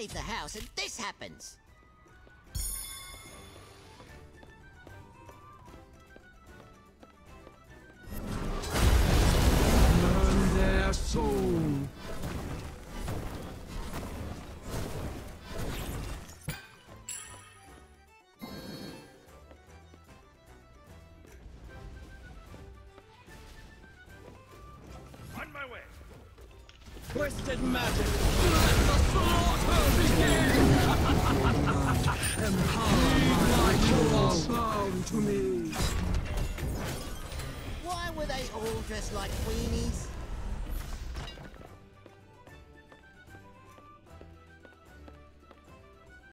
leave the house and this happens. Burn their soul. On my way. Twisted magic. Let the slaughter to me. Why were they all dressed like weenies?